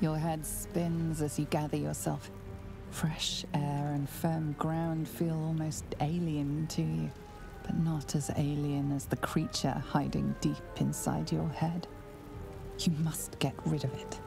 Your head spins as you gather yourself. Fresh air and firm ground feel almost alien to you, but not as alien as the creature hiding deep inside your head. You must get rid of it.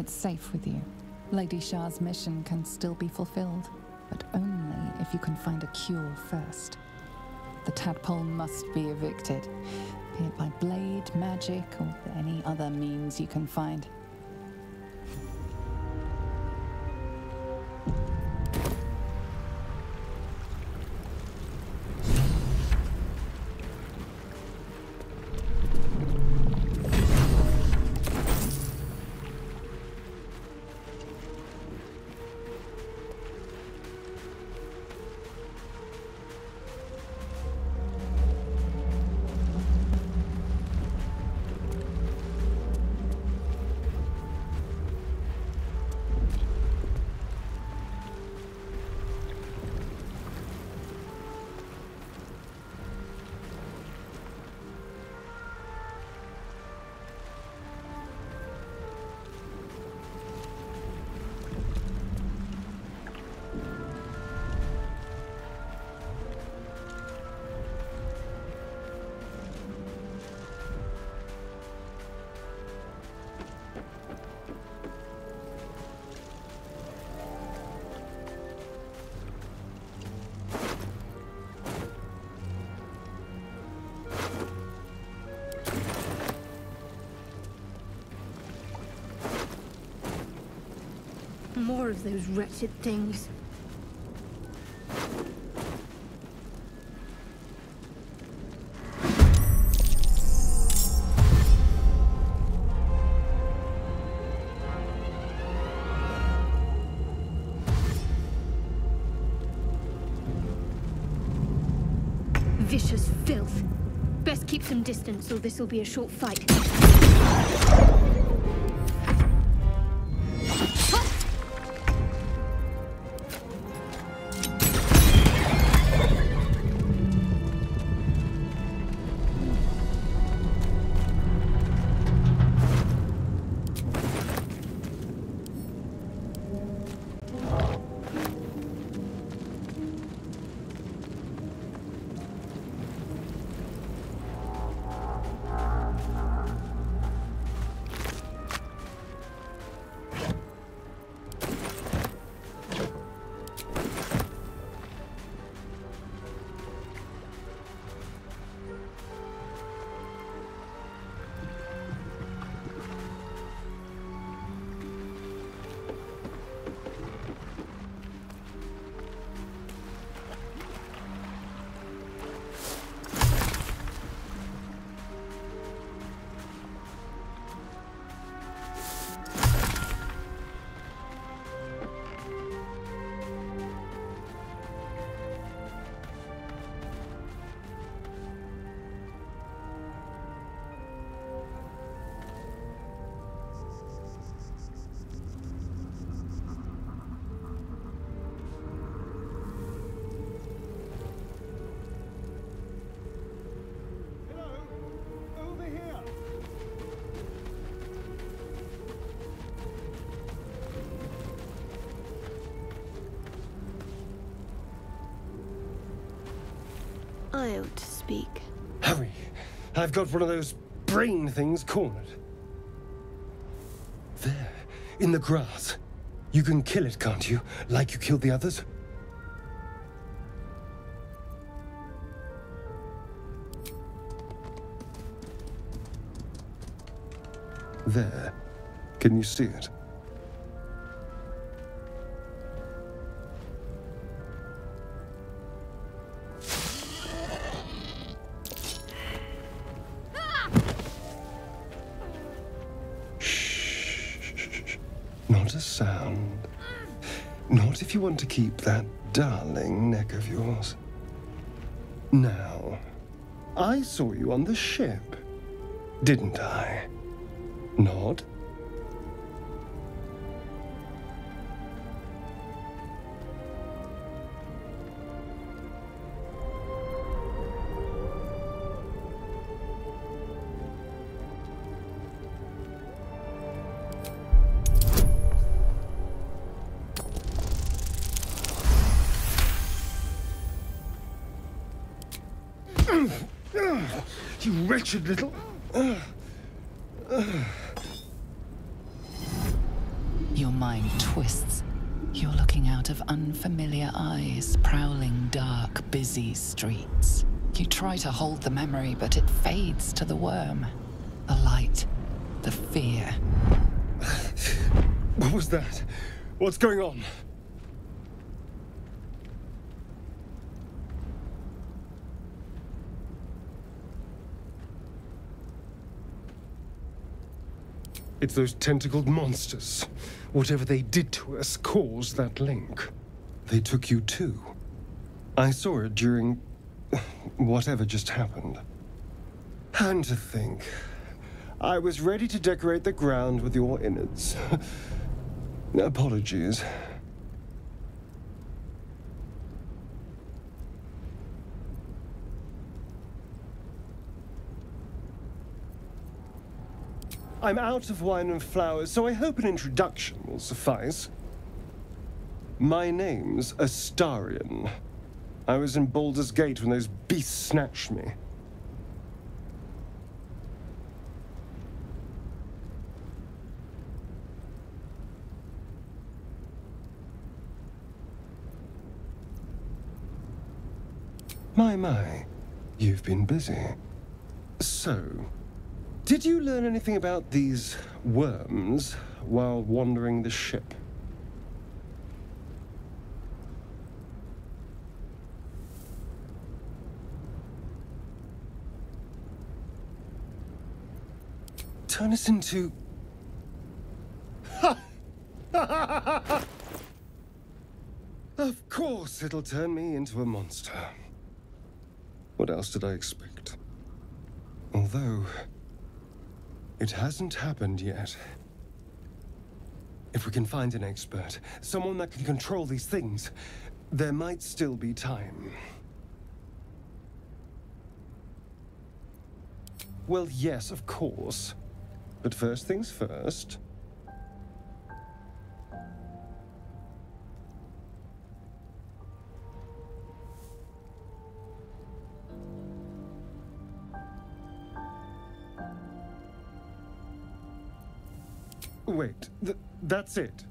It's safe with you. Lady Shar's mission can still be fulfilled, but only if you can find a cure first. The tadpole must be evicted, be it by blade, magic, or any other means you can find. More of those wretched things. Vicious filth. Best keep some distance or this will be a short fight. I to speak. Hurry! I've got one of those brain things cornered. There, in the grass. You can kill it, can't you? Like you killed the others? There. Can you see it? To keep that darling neck of yours. Now, I saw you on the ship, didn't I? Nod? Wretched little. Your mind twists. You're looking out of unfamiliar eyes, prowling dark, busy streets. You try to hold the memory, but it fades to the worm. The light, the fear. What was that? What's going on? It's those tentacled monsters. Whatever they did to us caused that link. They took you too. I saw it during whatever just happened. And to think, I was ready to decorate the ground with your innards. Apologies. I'm out of wine and flowers, so I hope an introduction will suffice. My name's Astarion. I was in Baldur's Gate when those beasts snatched me. My, my, you've been busy. So, did you learn anything about these worms while wandering the ship? Turn us into. of course, it'll turn me into a monster. What else did I expect? Although. It hasn't happened yet. If we can find an expert, someone that can control these things, there might still be time. Well, yes, of course. But first things first. Wait, th that's it?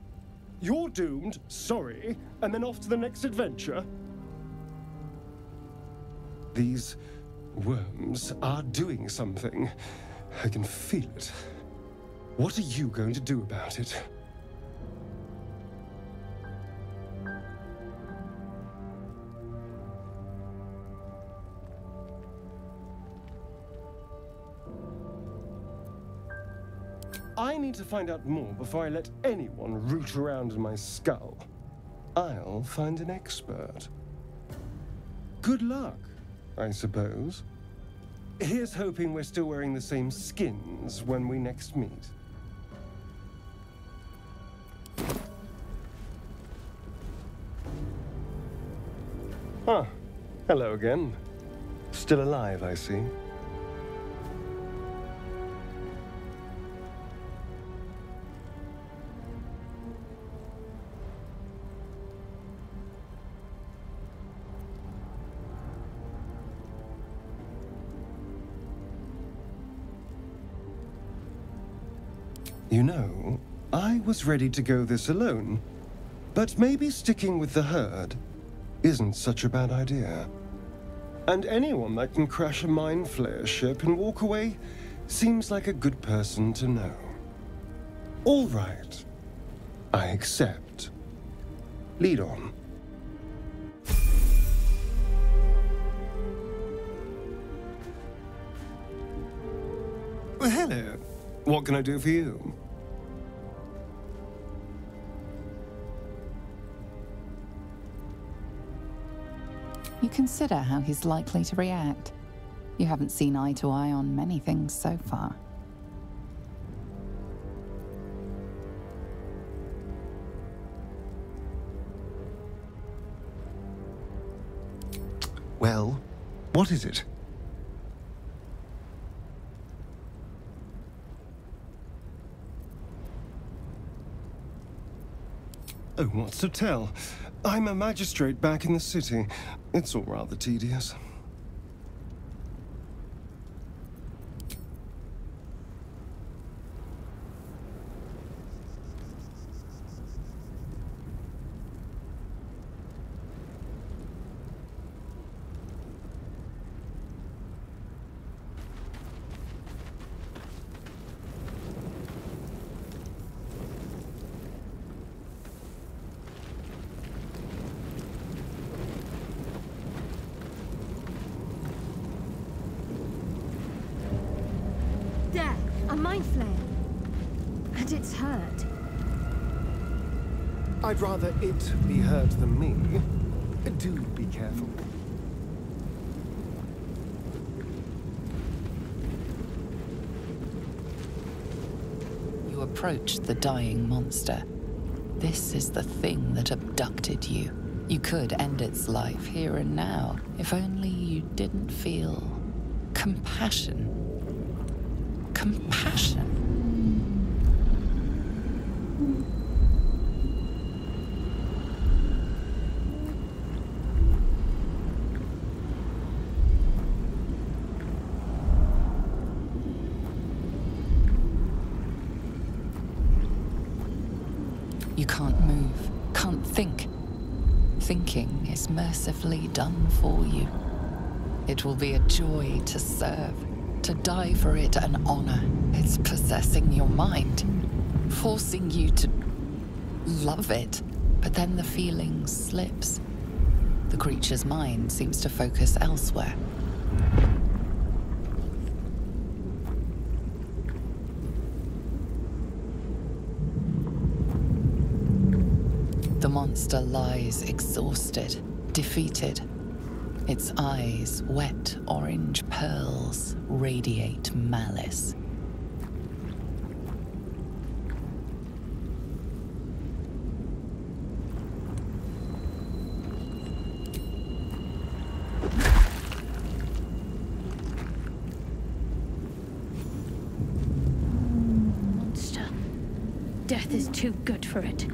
You're doomed, sorry, and then off to the next adventure? These worms are doing something. I can feel it. What are you going to do about it? I need to find out more before I let anyone root around in my skull. I'll find an expert. Good luck, I suppose. Here's hoping we're still wearing the same skins when we next meet. Huh. Hello again. Still alive, I see. Was ready to go this alone, but maybe sticking with the herd isn't such a bad idea. And anyone that can crash a mind flayer ship and walk away seems like a good person to know. All right. I accept. Lead on. Well, hello. What can I do for you? You consider how he's likely to react. You haven't seen eye to eye on many things so far. Well, what is it? Oh, what's to tell? I'm a magistrate back in the city. It's all rather tedious. There, a mind flayer. And it's hurt. I'd rather it be hurt than me. Do be careful. You approach the dying monster. This is the thing that abducted you. You could end its life here and now, if only you didn't feel compassion. Compassion. You can't move, can't think. Thinking is mercifully done for you. It will be a joy to serve, to die for it an honor. It's possessing your mind, forcing you to love it. But then the feeling slips. The creature's mind seems to focus elsewhere. The monster lies exhausted, defeated. Its eyes, wet orange pearls, radiate malice. Monster. Death is too good for it.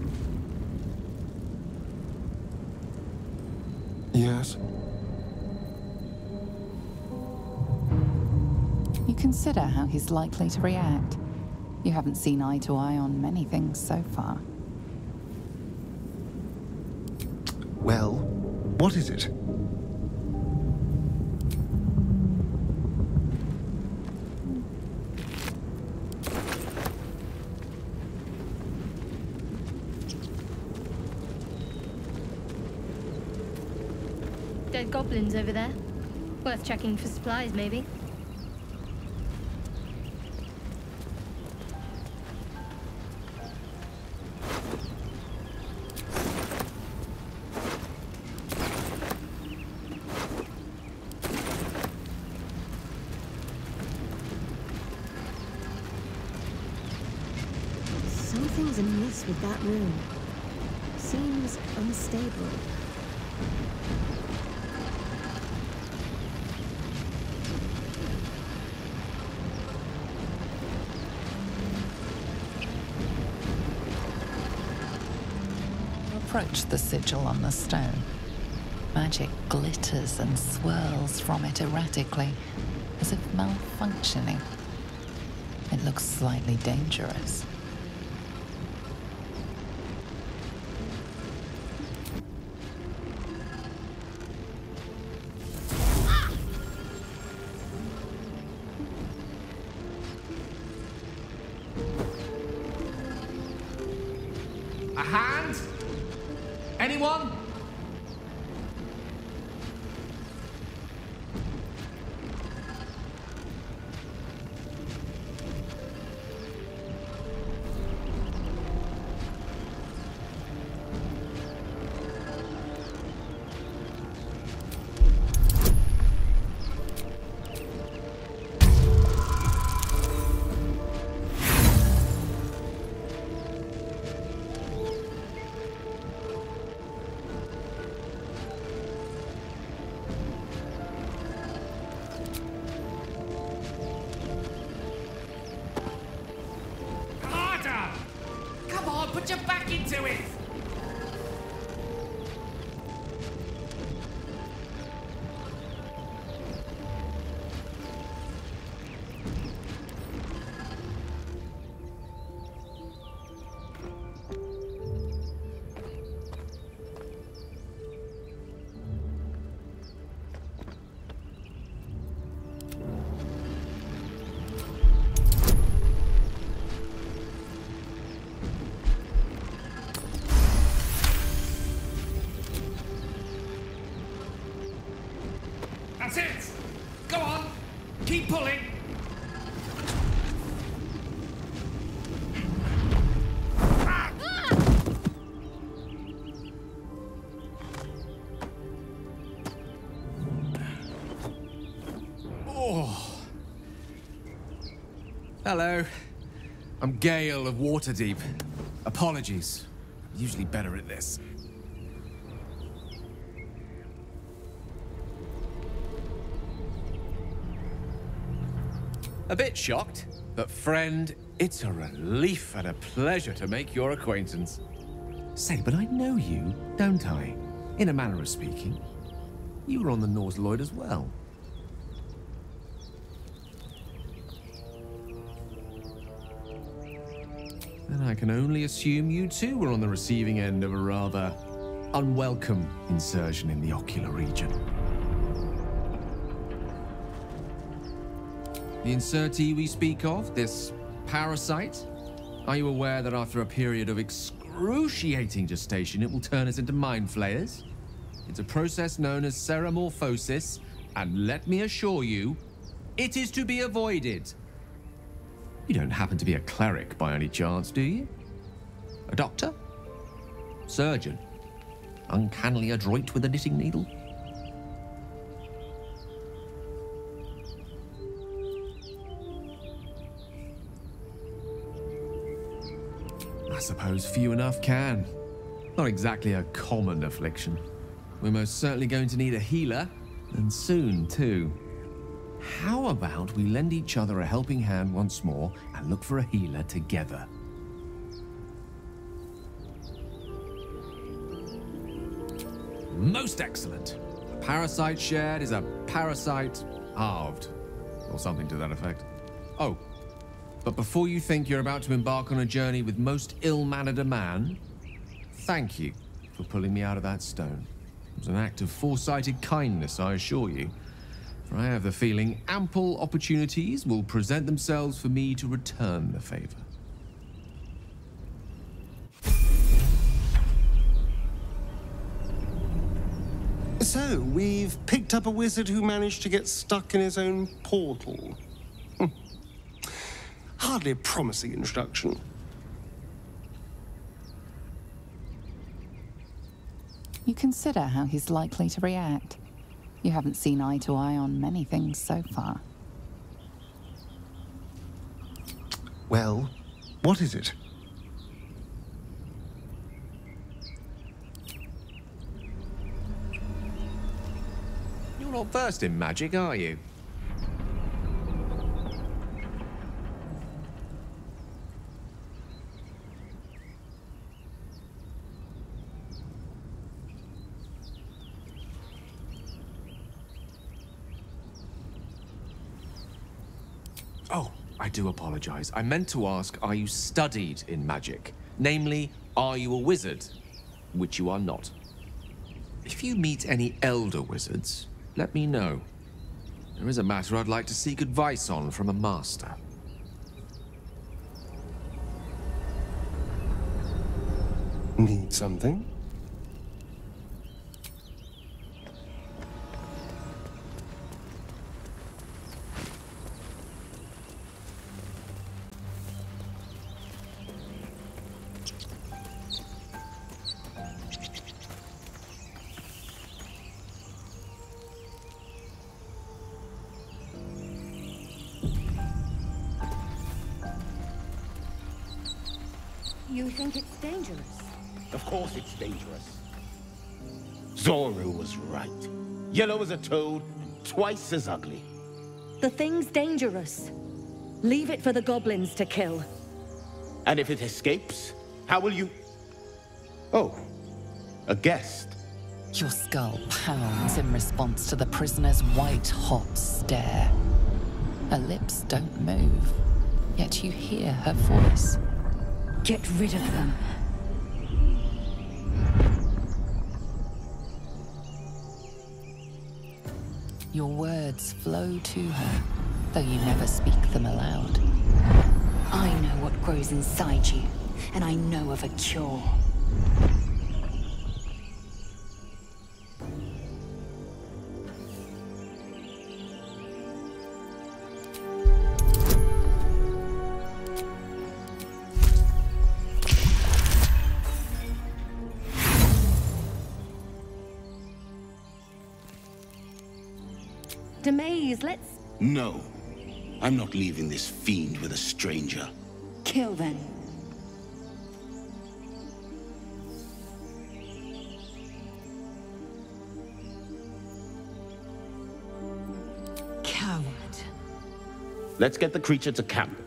Yes? You consider how he's likely to react. You haven't seen eye to eye on many things so far. Well, what is it? Goblins over there. Worth checking for supplies, maybe. Something's amiss with that room. Seems unstable. Approach the sigil on the stone. Magic glitters and swirls from it erratically, as if malfunctioning. It looks slightly dangerous. Hello. I'm Gale of Waterdeep. Apologies. I'm usually better at this. A bit shocked, but friend, it's a relief and a pleasure to make your acquaintance. Say, but I know you, don't I? In a manner of speaking. You were on the Nautiloid as well. Then I can only assume you too were on the receiving end of a rather unwelcome insertion in the ocular region. The insertee we speak of, this parasite, are you aware that after a period of excruciating gestation, it will turn us into mind flayers? It's a process known as ceremorphosis, and let me assure you, it is to be avoided. You don't happen to be a cleric by any chance, do you? A doctor? Surgeon? Uncannily adroit with a knitting needle? I suppose few enough can. Not exactly a common affliction. We're most certainly going to need a healer, and soon, too. How about we lend each other a helping hand once more and look for a healer together? Most excellent. A parasite shared is a parasite halved, or something to that effect. Oh, but before you think you're about to embark on a journey with most ill-mannered a man, thank you for pulling me out of that stone. It was an act of foresighted kindness, I assure you. For I have the feeling ample opportunities will present themselves for me to return the favor. So, we've picked up a wizard who managed to get stuck in his own portal. Hmm. Hardly a promising introduction. You consider how he's likely to react. You haven't seen eye to eye on many things so far. Well, what is it? You're not versed in magic, are you? Oh, I do apologize. I meant to ask, are you studied in magic? Namely, are you a wizard? Which you are not. If you meet any elder wizards, let me know. There is a matter I'd like to seek advice on from a master. Need something? You think it's dangerous? Of course it's dangerous. Zoru was right. Yellow as a toad, and twice as ugly. The thing's dangerous. Leave it for the goblins to kill. And if it escapes, how will you... Oh, a guest. Your skull pounds in response to the prisoner's white-hot stare. Her lips don't move, yet you hear her voice. Get rid of them. Your words flow to her, though you never speak them aloud. I know what grows inside you, and I know of a cure. Demaze, let's... No. I'm not leaving this fiend with a stranger. Kill them. Coward. Let's get the creature to camp.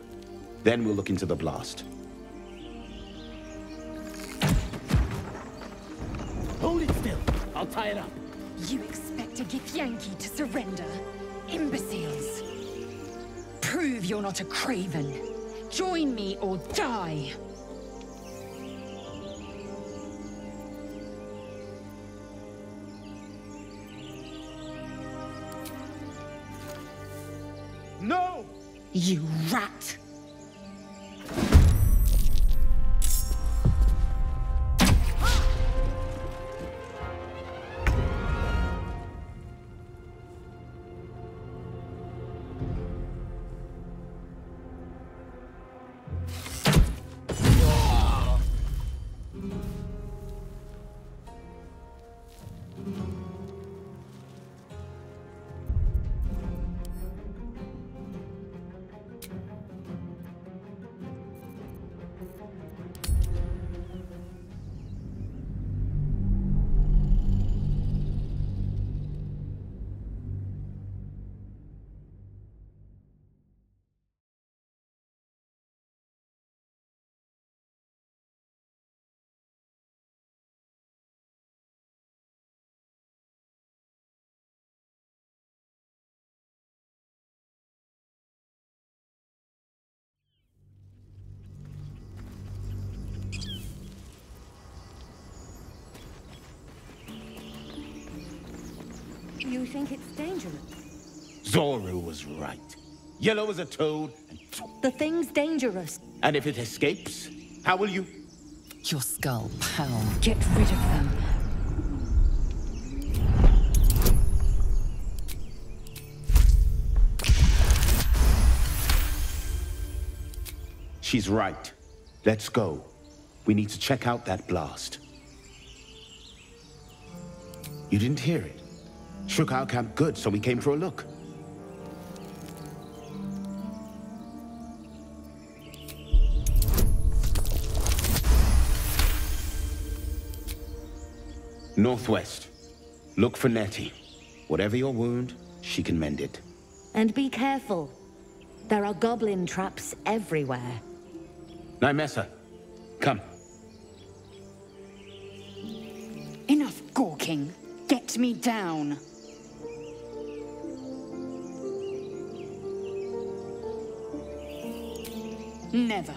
Then we'll look into the blast. Hold it still. I'll tie it up. You expect a Githyanki to surrender? Imbeciles! Prove you're not a craven. Join me or die! No! You rat! You think it's dangerous? Zoru was right. Yellow as a toad, and, The thing's dangerous. and if it escapes, how will you... Your skull pounds. Get rid of them. She's right. Let's go. We need to check out that blast. You didn't hear it? Shook our camp good, so we came for a look. Northwest. Look for Nettie. Whatever your wound, she can mend it. And be careful. There are goblin traps everywhere. Nymessa, come. Enough gawking. Get me down. Never.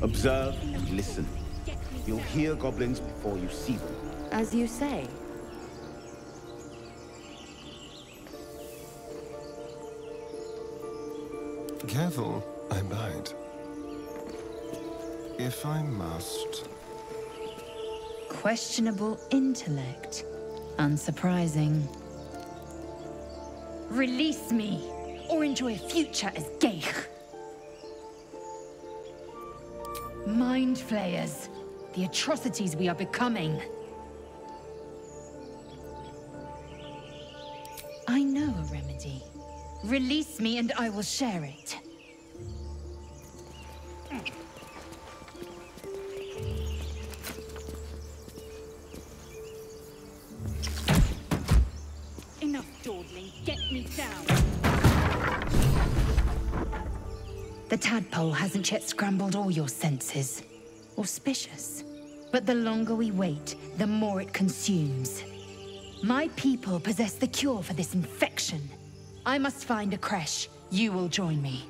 Observe and listen. You'll hear goblins before you see them. As you say. Careful, I bite. If I must. Questionable intellect. Unsurprising. Release me, or enjoy a future as ghaik. Mind flayers. The atrocities we are becoming. I know a remedy. Release me and I will share it. Hasn't yet scrambled all your senses. Auspicious. But the longer we wait, the more it consumes. My people possess the cure for this infection. I must find a creche. You will join me.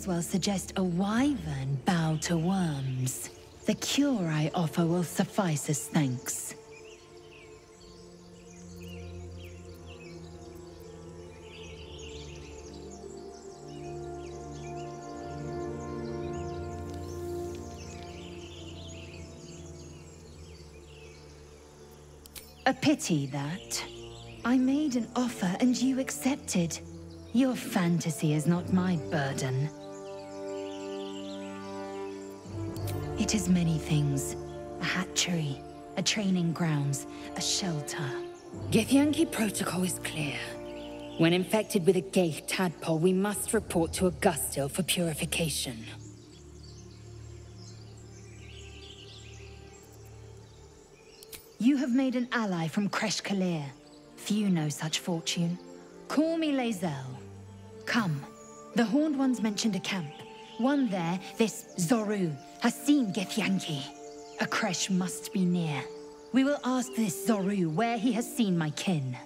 As well suggest a wyvern bow to worms. The cure I offer will suffice as thanks. A pity that. I made an offer and you accepted. Your fantasy is not my burden. It is many things. A hatchery, a training grounds, a shelter. Githyanki protocol is clear. When infected with a ghaik tadpole, we must report to Augustil for purification. You have made an ally from Creche K'liir. Few know such fortune. Call me Lae'zel. Come. The Horned Ones mentioned a camp. One there, this Zorru, has seen Githyanki. A creche must be near. We will ask this Zorru where he has seen my kin.